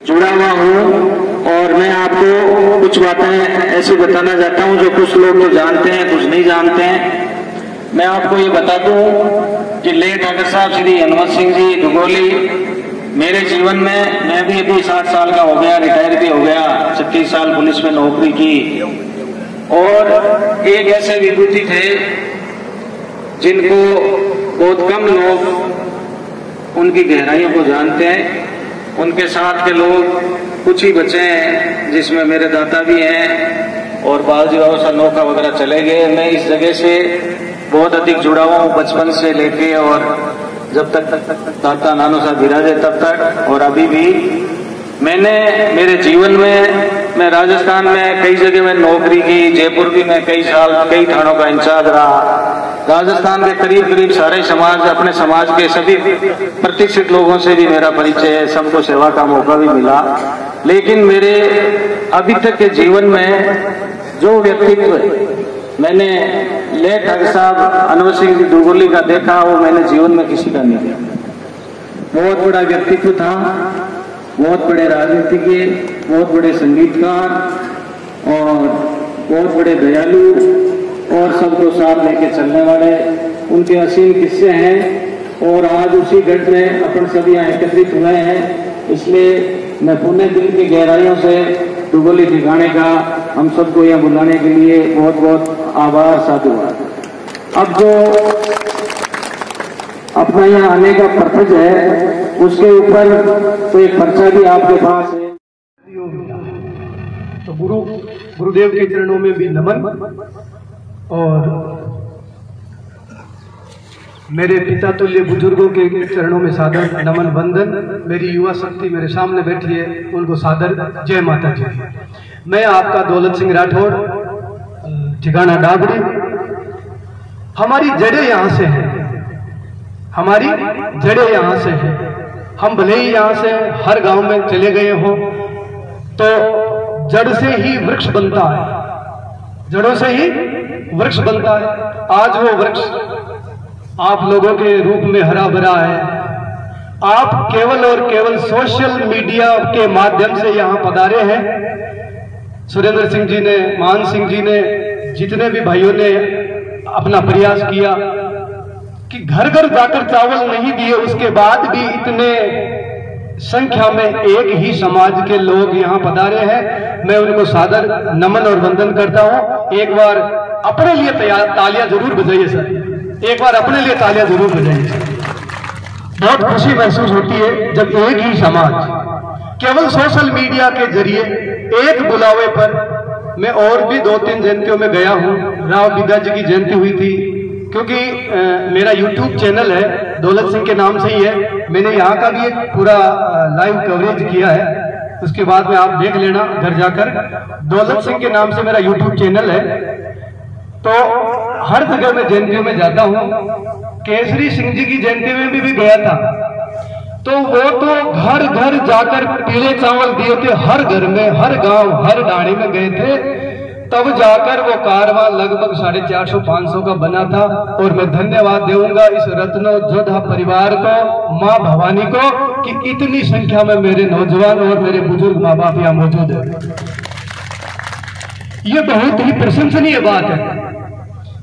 जुड़ा हुआ हूँ और मैं आपको कुछ बातें ऐसी बताना चाहता हूँ जो कुछ लोग तो जानते हैं, कुछ नहीं जानते हैं। मैं आपको ये बता दूँ कि लेट डॉक्टर साहब श्री हनुमत सिंह जी दुगोली, मेरे जीवन में मैं भी अभी साठ साल का हो गया, रिटायर भी हो गया, छत्तीस साल पुलिस में नौकरी की। और एक ऐसे विभूति थे जिनको बहुत कम लोग उनकी गहराइयों को जानते हैं। उनके साथ के लोग कुछ ही बचे हैं, जिसमें मेरे दादा भी हैं और बालजी बाबा सा नौका वगैरह चले गए। मैं इस जगह से बहुत अधिक जुड़ा हुआ हूँ, बचपन से लेके और जब तक दाता नानो सा विराजे, तब तक और अभी भी। मैंने मेरे जीवन में, मैं राजस्थान में कई जगह में नौकरी की, जयपुर भी मैं कई साल, कई थानों का इंचार्ज रहा। राजस्थान के करीब करीब सारे समाज, अपने समाज के सभी प्रतिष्ठित लोगों से भी मेरा परिचय है, सबको सेवा का मौका भी मिला। लेकिन मेरे अभी तक के जीवन में जो व्यक्तित्व मैंने ले, ठाकर साहब, अनवर सिंह दुगोली का देखा, वो मैंने जीवन में किसी का नहीं देखा। बहुत बड़ा व्यक्तित्व था, बहुत बड़े राजनीतिज्ञ, बहुत बड़े संगीतकार और बहुत बड़े दयालु। और सबको साथ लेके चलने वाले उनके असीम किस्से हैं और आज उसी घट में अपन सभी यहाँ एकत्रित हुए हैं। इसलिए मैं पुण्य दिल की गहराइयों से दुगोली ठिकाने का हम सबको यहाँ बुलाने के लिए बहुत बहुत आभार, साधुवाद। अब जो अपना यहाँ आने का पर्पज है, उसके ऊपर तो एक पर्चा भी आपके पास है। तो गुरु, गुरुदेव के चरणों में भी नमन। और मेरे पिता तुल्य बुज़ुर्गों के चरणों में सादर नमन वंदन। मेरी युवा शक्ति मेरे सामने बैठी है, उनको सादर। जय माता जी मैं आपका दौलत सिंह राठौर, ठिकाना डाबड़ी हमारी जड़ें यहाँ से हैं। हमारी जड़ें यहाँ से हैं। हम भले ही यहाँ से हर गाँव में चले गए हो तो जड़ से ही वृक्ष बनता है। जड़ों से ही वृक्ष बनता है। आज वो वृक्ष आप लोगों के रूप में हरा भरा है। आप केवल और केवल सोशल मीडिया के माध्यम से यहाँ पधारे हैं। सुरेंद्र सिंह जी ने, मान सिंह जी ने, जितने भी भाइयों ने अपना प्रयास किया कि घर घर जाकर चावल नहीं दिए, उसके बाद भी इतने संख्या में एक ही समाज के लोग यहाँ पधारे हैं। मैं उनको सादर नमन और वंदन करता हूँ। एक बार अपने लिए तालियाँ ज़रूर बजाइए सर। एक बार अपने लिए तालियाँ ज़रूर बजाइए सर। बहुत खुशी महसूस होती है जब एक ही समाज, केवल सोशल मीडिया के ज़रिए एक बुलावे पर मैं और भी दो तीन जयंतियों में गया हूँ। राव विद्या जी की जयंती हुई थी। क्योंकि आ, मेरा YouTube चैनल है दौलत सिंह के नाम से ही है। मैंने यहाँ का भी एक पूरा लाइव कवरेज किया है। उसके बाद में आप देख लेना घर जाकर। दौलत सिंह के नाम से मेरा YouTube चैनल है। तो हर जगह मैं जयंतियों में जाता हूँ। केसरी सिंह जी की जयंती में भी, भी गया था। तो वो तो घर घर जाकर पीले चावल दिए थे। हर घर में हर गाँव हर डाणी में गए थे। तब जाकर वो कारवा लगभग साढ़े चार सौ, पाँच सौ का बना था और मैं धन्यवाद दूँगा इस रत्नो जोधा परिवार को, माँ भवानी को, कि इतनी संख्या में मेरे नौजवान और मेरे बुज़ुर्ग माँ बाप यहाँ मौजूद है। ये बहुत ही प्रशंसनीय बात है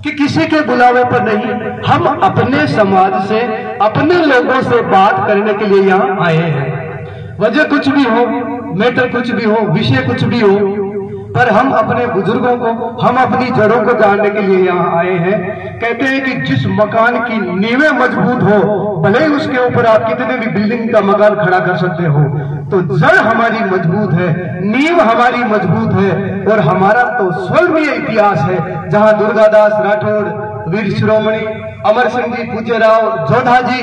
कि किसी के बुलावे पर नहीं, हम अपने समाज से, अपने लोगों से बात करने के लिए यहाँ आए हैं। वजह कुछ भी हो, मैटर कुछ भी हो, विषय कुछ भी हो पर हम अपने बुज़ुर्गों को, हम अपनी जड़ों को जानने के लिए यहाँ आए हैं। कहते हैं कि जिस मकान की नींवें मज़बूत हो, भले ही उसके ऊपर आप कितने भी बिल्डिंग का मकान खड़ा कर सकते हो तो जड़ हमारी मज़बूत है, नींव हमारी मज़बूत है, और हमारा तो स्वर्गीय इतिहास है, जहाँ दुर्गादास राठौड़, वीर शिरोमणि अमर सिंह जी, पूज्य राव जोधा जी,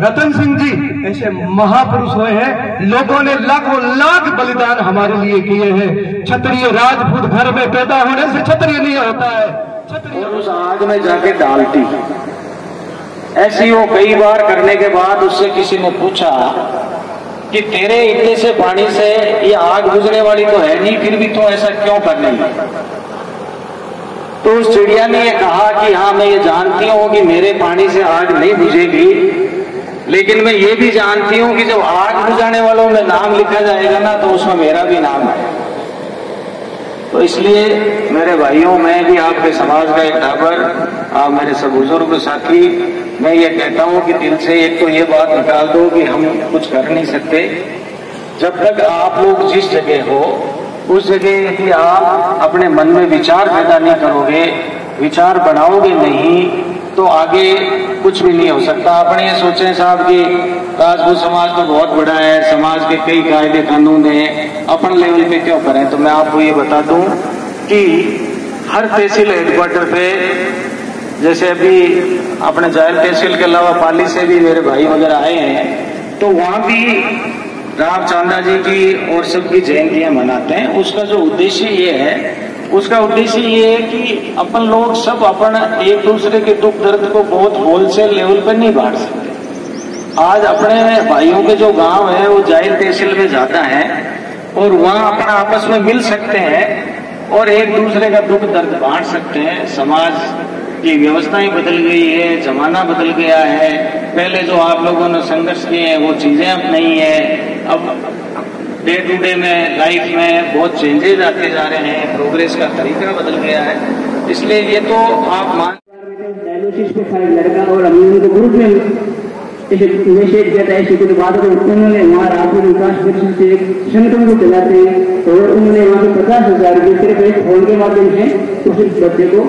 रतन सिंह जी, ऐसे महापुरुष हुए हैं। लोगों ने लाखों लाख बलिदान हमारे लिए किए हैं। क्षत्रिय राजपूत घर में पैदा होने से क्षत्रिय नहीं होता है। और उस आग में जाके डालती ऐसी वो कई बार करने के बाद उससे किसी ने पूछा कि तेरे इतने से पानी से ये आग बुझने वाली तो है नहीं, फिर भी तू ऐसा क्यों कर रही तो उस चिड़िया ने ये कहा कि हाँ मैं ये जानती हूँ कि मेरे पानी से आग नहीं बुझेगी, लेकिन मैं ये भी जानती हूँ कि जब आग बुझाने वालों में नाम लिखा जाएगा ना तो उसमें मेरा भी नाम है। तो इसलिए मेरे भाइयों, मैं भी आपके समाज का एक टाबर आप मेरे सब बुज़ुर्ग साथी, मैं ये कहता हूँ कि दिल से एक तो ये बात निकाल दो कि हम कुछ कर नहीं सकते। जब तक आप लोग जिस जगह हो उस जगह यदि आप अपने मन में विचार पैदा नहीं करोगे, विचार बढ़ाओगे नहीं तो आगे कुछ भी नहीं हो सकता। अपने ये सोचें साहब कि राजपूत समाज तो बहुत बड़ा है, समाज के कई कायदे कानून हैं, अपन लेवल पे क्यों करें? तो मैं आपको ये बता दूँ कि हर तहसील हेडक्वार्टर पे, जैसे अभी अपने जायल तहसील के अलावा पाली से भी मेरे भाई वगैरह आए हैं तो वहाँ भी राम चांदा जी की और सबकी जयंतियाँ मनाते हैं। उसका जो उद्देश्य ये है, उसका उद्देश्य ये है कि अपन लोग सब अपन एक दूसरे के दुख दर्द को बहुत होलसेल लेवल पर नहीं बांट सकते आज अपने भाइयों के जो गाँव है, वो ज़ाहिर तहसील में जाता है और वहाँ अपना आपस में मिल सकते हैं और एक दूसरे का दुख दर्द बांट सकते हैं। समाज की व्यवस्थाएँ बदल गई है, जमाना बदल गया है। पहले जो आप लोगों ने संघर्ष किए हैं, वो चीज़ें अब नहीं है। अब डे टू डे में लाइफ में बहुत चेंजेज आते जा रहे हैं प्रोग्रेस का तरीका बदल गया है। इसलिए ये तो आप मान लड़का और ग्रुप में बात को उन्होंने वहाँ विकास परिषद से एक संगठन को चलाते हैं और उन्होंने वहाँ पचास हज़ार रुपये सिर्फ़ एक फ़ोन के माध्यम से उस बच्चे को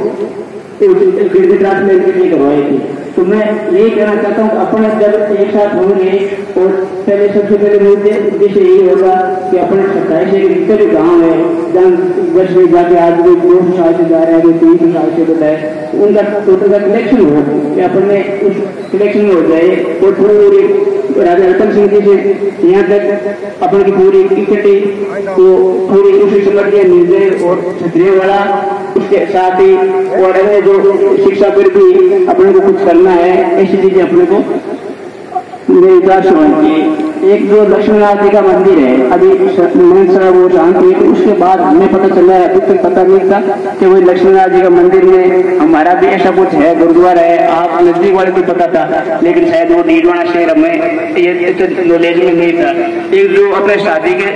के लिए करवाई थी तो मैं यही कहना चाहता हूँ अपने जब एक साथ होंगे और पहले सबसे पहले मुद्दे उद्देश्य यही होगा कि अपने सत्ताईस एक भी गाँव है जहाँ वर्ष में जाके आज भी दो साल से जा रहे हैं कोई तीन सौ साल से बताए उनका टोटल का कलेक्शन हो, कि अपने उस कलेक्शन में हो जाए और पूरी राजा रतन सिंह जी से यहाँ तक अपन की पूरी इकट्ठी तो पूरी उसी समझिए निर्दय और क्षत्रिय वाला उसके साथ ही और अन्य जो शिक्षा पर भी अपने को कुछ करना है, ऐसी चीज़ें अपने को एक जो लक्ष्मीनाथ जी का मंदिर है, अभी मैं साहब वो जानती है तो उसके बाद हमें पता चला है, अभी तक पता नहीं था कि वो लक्ष्मीनाथ जी का मंदिर में हमारा भी ऐसा कुछ है, गुरुद्वारा है, आप नज़दीक वाले को पता था, लेकिन शायद वो डीडवाना शहर में ये नॉलेज में नहीं था। एक जो अपने शादी के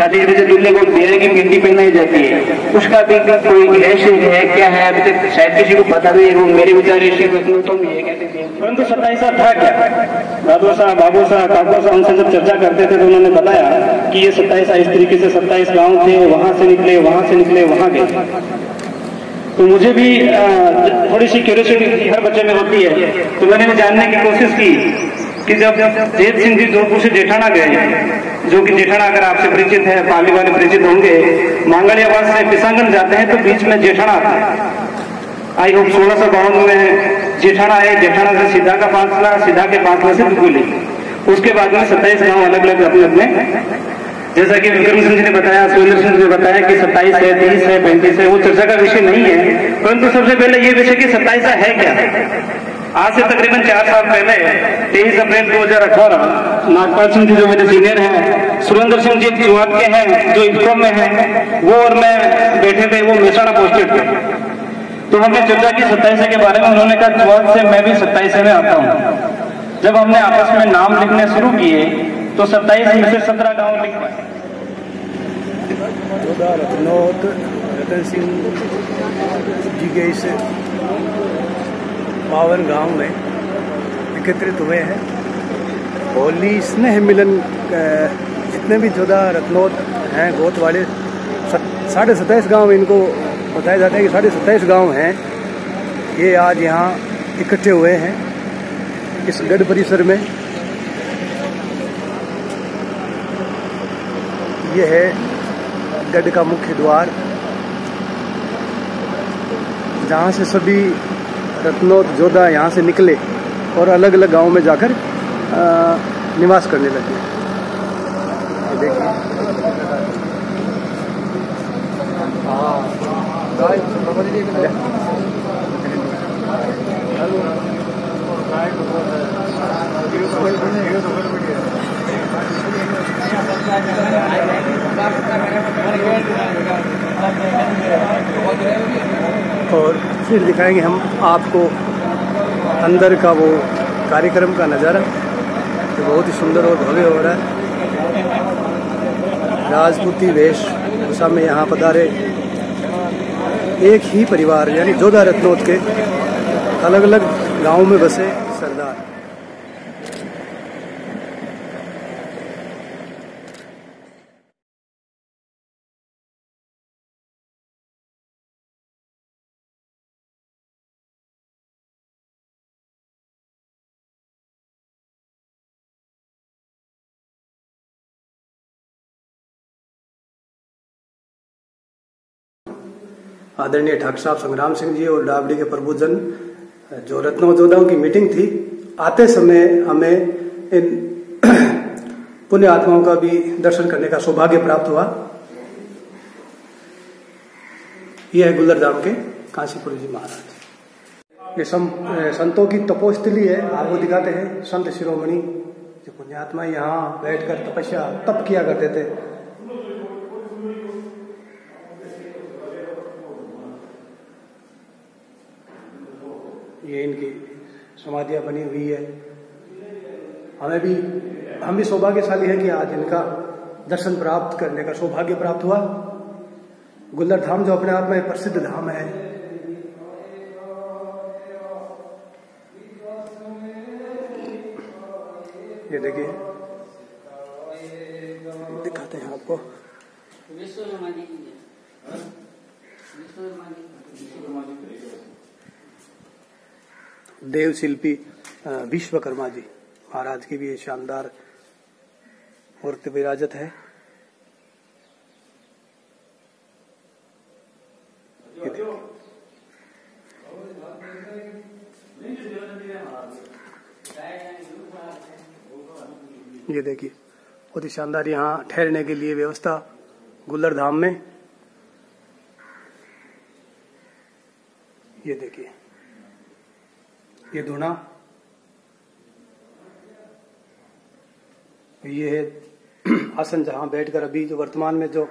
शादी वजह दूल्हे को बेरे की गिनती पहनाई जाती है। उसका भी कोई रहस्य है क्या है? अभी तक शायद किसी को पता नहीं वो मेरे विचार रहस्य तो परंतु सत्ताईसा था क्या? दादू साहब, बाबू साहब, काकू साहब, उनसे जब चर्चा करते थे तो उन्होंने बताया कि ये सत्ताईस इस तरीके से सत्ताईस गाँव थे वहाँ से निकले, वहाँ से निकले, वहाँ गए। तो मुझे भी थोड़ी सी क्यूरियोसिटी हर बच्चे में होती है। तो मैंने जानने की कोशिश की कि जब तेज सिंह जी जोधपुर से जेठाना गए जो कि जेठाना अगर आपसे परिचित है पाली वाले परिचित होंगे मांगलियाबाद से पिसांगन जाते हैं तो बीच में जेठाना आता है आई होप सोलह सौ बावन में जेठाना है जेठाना से सीधा का फासला, सीधा के फासला से दुगुली उसके बाद में सत्ताईस गाँव अलग अलग अपने अपने। जैसा कि विक्रम सिंह जी ने बताया, सुरेंद्र सिंह जी ने बताया कि सत्ताईस है, तीस है, पैंतीस है, वो चर्चा का विषय नहीं है, परंतु सबसे पहले ये विषय कि सत्ताईस है क्या? आज से तकरीबन चार साल पहले, तेईस अप्रैल 2018 नागपाल सिंह जी जो मेरे सीनियर हैं, सुरेंद्र सिंह जी चुहाट के हैं, जो इफ्कॉम में हैं, वो और मैं बैठे थे, वो मेसाड़ा पोस्टेड थे। तो हमने चर्चा की सत्ताईस के बारे में, उन्होंने कहा चौथ से मैं भी सत्ताईस में आता हूँ। जब हमने आपस में नाम लिखने शुरू किए तो सत्ताईस में से सत्रह गाँव लिख पाए। सिंह जी के इस पावन गाँव में एकत्रित हुए हैं। होली स्नेह मिलन जितने भी जोधा रत्नौत हैं गोत वाले साढ़े सत्ताईस गाँव इनको बताया जाता है कि साढ़े सत्ताईस गाँव हैं। ये आज यहाँ इकट्ठे हुए हैं इस गढ़ परिसर में। ये है गढ़ का मुख्य द्वार, जहाँ से सभी रत्नौत, जोधा यहाँ से निकले और अलग अलग गाँव में जाकर निवास करने लगे। देखिए और फिर दिखाएँगे हम आपको अंदर का वो कार्यक्रम का नज़ारा तो बहुत ही सुंदर और भव्य हो रहा है। राजपूती वेश भूषा में यहाँ पधारे। एक ही परिवार, यानी जोधा रत्नोत के अलग अलग गाँव में बसे सरदार। आदरणीय ठाकुर साहब संग्राम सिंह जी और डाबड़ी के प्रबुजन जो रत्नों जोधाओं की मीटिंग थी आते समय हमें इन पुण्य आत्माओं का भी दर्शन करने का सौभाग्य प्राप्त हुआ। यह है गुल्लरधाम के काशीपुर जी महाराज। ये सम, संतों की तपोस्थली है आपको दिखाते हैं। संत शिरोमणि जो पुण्यात्मा यहाँ बैठकर तपस्या तप किया करते थे। ये इनकी समाधियाँ बनी हुई है। हमें भी, हम भी सौभाग्यशाली हैं कि आज इनका दर्शन प्राप्त करने का सौभाग्य प्राप्त हुआ। गुल्लर धाम जो अपने आप में प्रसिद्ध धाम है। ये देखिए। दिखाते हैं आपको। देव शिल्पी विश्वकर्मा जी, महाराज की भी शानदार मूर्ति विराजत है। ये देखिए, बहुत ही शानदार यहाँ ठहरने के लिए व्यवस्था गुल्लर धाम में। ये देखिए। ये धुना। ये आसन जहाँ बैठकर अभी जो वर्तमान में जो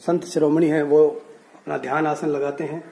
संत शिरोमणि है, वो अपना ध्यान आसन लगाते हैं।